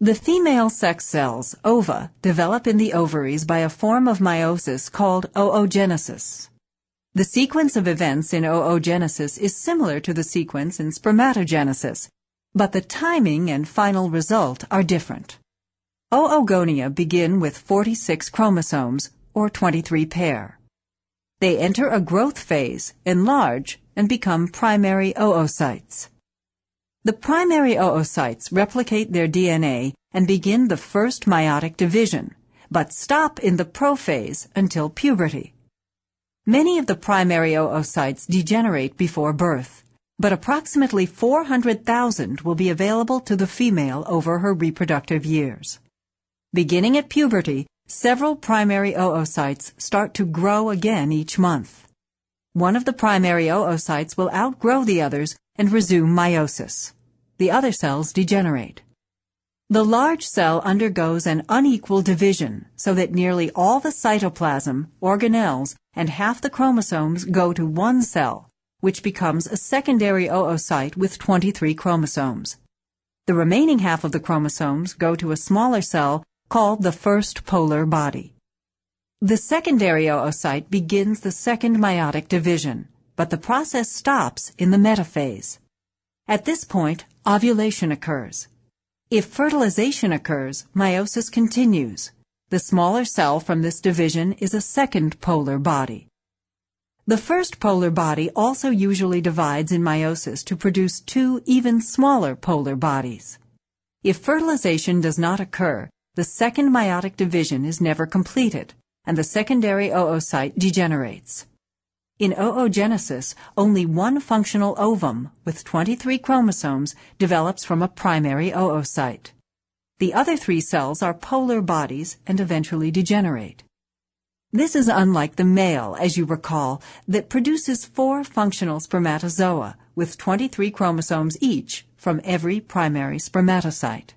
The female sex cells, ova, develop in the ovaries by a form of meiosis called oogenesis. The sequence of events in oogenesis is similar to the sequence in spermatogenesis, but the timing and final result are different. Oogonia begin with 46 chromosomes, or 23 pair. They enter a growth phase, enlarge, and become primary oocytes. The primary oocytes replicate their DNA and begin the first meiotic division, but stop in the prophase until puberty. Many of the primary oocytes degenerate before birth, but approximately 400,000 will be available to the female over her reproductive years. Beginning at puberty, several primary oocytes start to grow again each month. One of the primary oocytes will outgrow the others and resume meiosis. The other cells degenerate. The large cell undergoes an unequal division so that nearly all the cytoplasm, organelles, and half the chromosomes go to one cell, which becomes a secondary oocyte with 23 chromosomes. The remaining half of the chromosomes go to a smaller cell called the first polar body. The secondary oocyte begins the second meiotic division, but the process stops in the metaphase. At this point, ovulation occurs. If fertilization occurs, meiosis continues. The smaller cell from this division is a second polar body. The first polar body also usually divides in meiosis to produce two even smaller polar bodies. If fertilization does not occur, the second meiotic division is never completed, and the secondary oocyte degenerates. In oogenesis, only one functional ovum with 23 chromosomes develops from a primary oocyte. The other three cells are polar bodies and eventually degenerate. This is unlike the male, as you recall, that produces four functional spermatozoa with 23 chromosomes each from every primary spermatocyte.